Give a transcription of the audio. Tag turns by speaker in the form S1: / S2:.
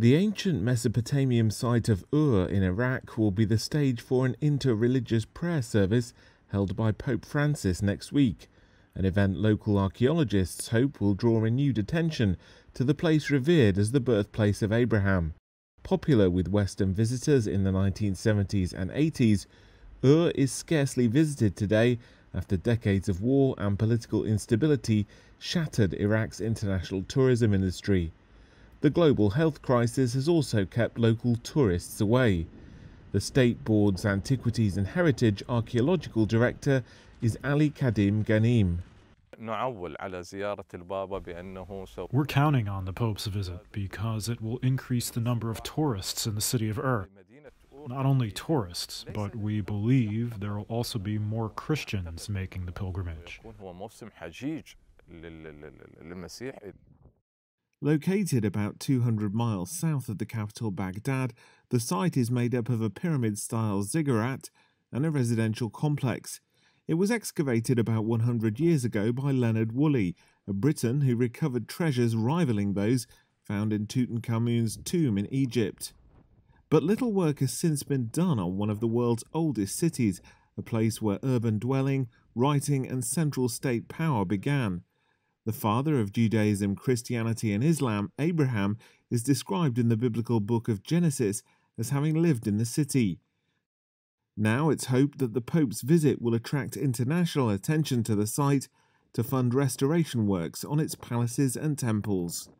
S1: The ancient Mesopotamian site of Ur in Iraq will be the stage for an inter-religious prayer service held by Pope Francis next week, an event local archaeologists hope will draw renewed attention to the place revered as the birthplace of Abraham. Popular with Western visitors in the 1970s and 80s, Ur is scarcely visited today after decades of war and political instability shattered Iraq's international tourism industry. The global health crisis has also kept local tourists away. The State Board's Antiquities and Heritage Archaeological Director is Ali Kadim Ghanim.
S2: We're counting on the Pope's visit because it will increase the number of tourists in the city of Ur. Not only tourists, but we believe there will also be more Christians making the pilgrimage.
S1: Located about 200 miles south of the capital Baghdad, the site is made up of a pyramid style ziggurat and a residential complex. It was excavated about 100 years ago by Leonard Woolley, a Briton who recovered treasures rivaling those found in Tutankhamun's tomb in Egypt. But little work has since been done on one of the world's oldest cities, a place where urban dwelling, writing, and central state power began. The father of Judaism, Christianity, and Islam, Abraham, is described in the biblical book of Genesis as having lived in the city. Now it's hoped that the Pope's visit will attract international attention to the site to fund restoration works on its palaces and temples.